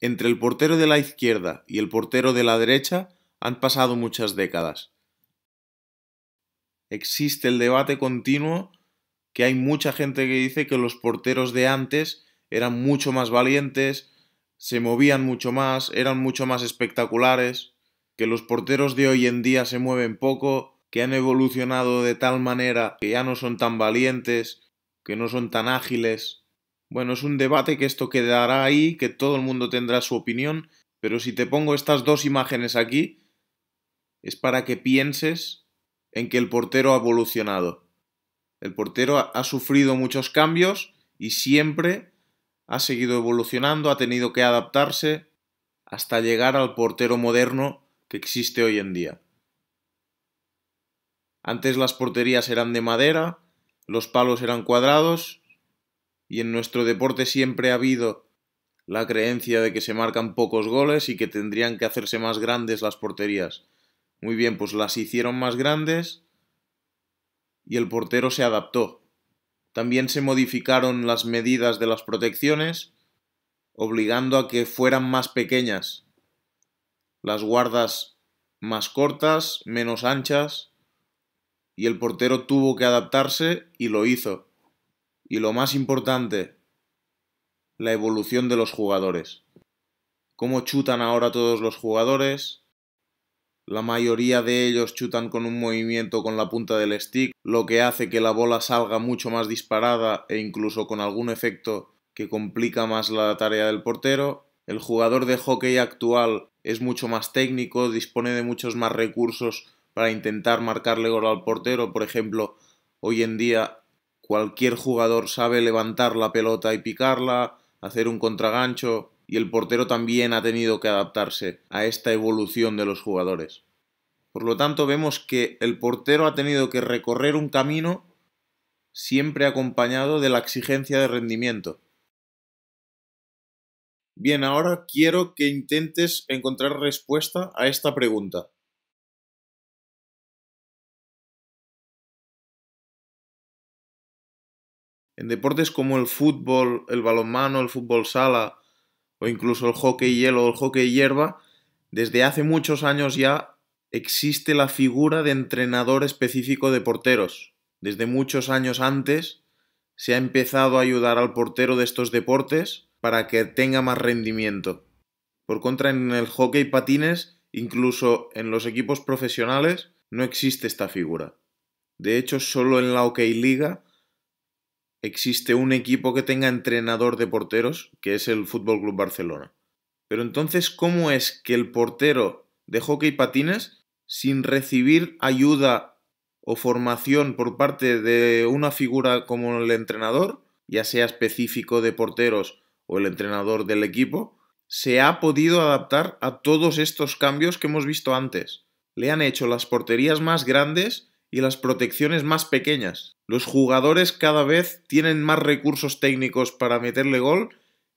Entre el portero de la izquierda y el portero de la derecha han pasado muchas décadas. Existe el debate continuo que hay mucha gente que dice que los porteros de antes eran mucho más valientes, se movían mucho más, eran mucho más espectaculares, que los porteros de hoy en día se mueven poco, que han evolucionado de tal manera que ya no son tan valientes, que no son tan ágiles. Bueno, es un debate que esto quedará ahí, que todo el mundo tendrá su opinión, pero si te pongo estas dos imágenes aquí, es para que pienses en que el portero ha evolucionado. El portero ha sufrido muchos cambios y siempre ha seguido evolucionando, ha tenido que adaptarse hasta llegar al portero moderno que existe hoy en día. Antes las porterías eran de madera, los palos eran cuadrados y en nuestro deporte siempre ha habido la creencia de que se marcan pocos goles y que tendrían que hacerse más grandes las porterías. Muy bien, pues las hicieron más grandes y el portero se adaptó. También se modificaron las medidas de las protecciones, obligando a que fueran más pequeñas, las guardas más cortas, menos anchas, y el portero tuvo que adaptarse y lo hizo. Y lo más importante, la evolución de los jugadores. Cómo chutan ahora todos los jugadores, la mayoría de ellos chutan con un movimiento con la punta del stick, lo que hace que la bola salga mucho más disparada e incluso con algún efecto que complica más la tarea del portero. El jugador de hockey actual es mucho más técnico, dispone de muchos más recursos para intentar marcarle gol al portero. Por ejemplo, hoy en día cualquier jugador sabe levantar la pelota y picarla, hacer un contragancho, y el portero también ha tenido que adaptarse a esta evolución de los jugadores. Por lo tanto, vemos que el portero ha tenido que recorrer un camino siempre acompañado de la exigencia de rendimiento. Bien, ahora quiero que intentes encontrar respuesta a esta pregunta. En deportes como el fútbol, el balonmano, el fútbol sala o incluso el hockey hielo o el hockey hierba, desde hace muchos años ya existe la figura de entrenador específico de porteros. Desde muchos años antes se ha empezado a ayudar al portero de estos deportes para que tenga más rendimiento. Por contra, en el hockey patines, incluso en los equipos profesionales, no existe esta figura. De hecho, solo en la Hockey Liga existe un equipo que tenga entrenador de porteros, que es el Fútbol Club Barcelona. Pero entonces, ¿cómo es que el portero de hockey patines, sin recibir ayuda o formación por parte de una figura como el entrenador, ya sea específico de porteros o el entrenador del equipo, se ha podido adaptar a todos estos cambios que hemos visto antes? Le han hecho las porterías más grandes y las protecciones más pequeñas. Los jugadores cada vez tienen más recursos técnicos para meterle gol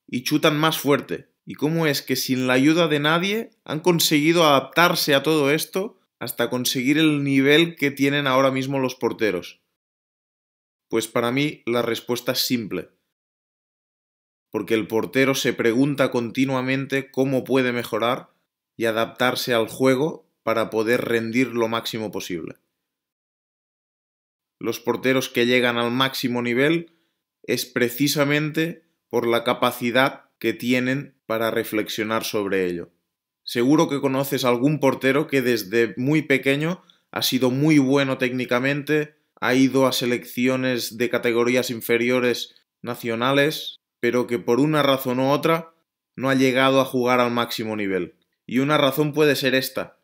y chutan más fuerte. ¿Y cómo es que sin la ayuda de nadie han conseguido adaptarse a todo esto hasta conseguir el nivel que tienen ahora mismo los porteros? Pues para mí la respuesta es simple. Porque el portero se pregunta continuamente cómo puede mejorar y adaptarse al juego para poder rendir lo máximo posible los porteros que llegan al máximo nivel es precisamente por la capacidad que tienen para reflexionar sobre ello. Seguro que conoces algún portero que desde muy pequeño ha sido muy bueno técnicamente, ha ido a selecciones de categorías inferiores nacionales, pero que por una razón u otra no ha llegado a jugar al máximo nivel. Y una razón puede ser esta,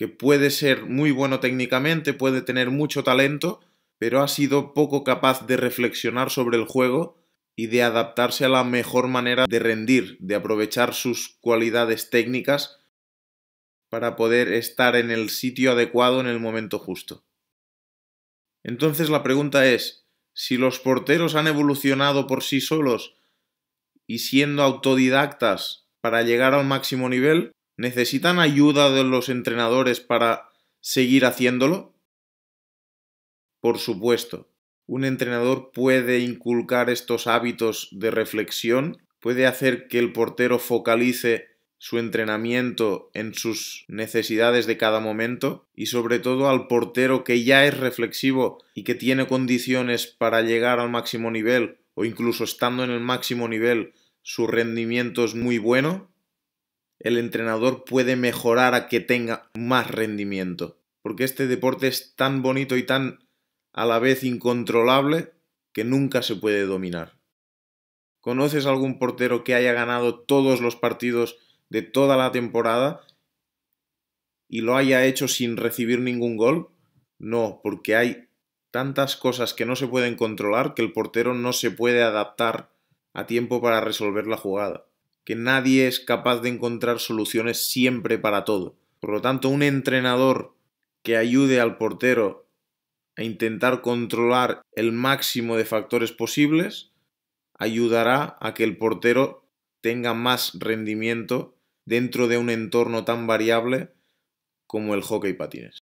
que puede ser muy bueno técnicamente, puede tener mucho talento, pero ha sido poco capaz de reflexionar sobre el juego y de adaptarse a la mejor manera de rendir, de aprovechar sus cualidades técnicas para poder estar en el sitio adecuado en el momento justo. Entonces la pregunta es, si los porteros han evolucionado por sí solos y siendo autodidactas para llegar al máximo nivel, ¿Necesitan ayuda de los entrenadores para seguir haciéndolo? Por supuesto, un entrenador puede inculcar estos hábitos de reflexión puede hacer que el portero focalice su entrenamiento en sus necesidades de cada momento y sobre todo al portero que ya es reflexivo y que tiene condiciones para llegar al máximo nivel o incluso estando en el máximo nivel su rendimiento es muy bueno, el entrenador puede mejorar a que tenga más rendimiento. Porque este deporte es tan bonito y tan a la vez incontrolable que nunca se puede dominar. ¿Conoces algún portero que haya ganado todos los partidos de toda la temporada y lo haya hecho sin recibir ningún gol? No, porque hay tantas cosas que no se pueden controlar que el portero no se puede adaptar a tiempo para resolver la jugada. Que nadie es capaz de encontrar soluciones siempre para todo. Por lo tanto, un entrenador que ayude al portero a intentar controlar el máximo de factores posibles ayudará a que el portero tenga más rendimiento dentro de un entorno tan variable como el hockey patines.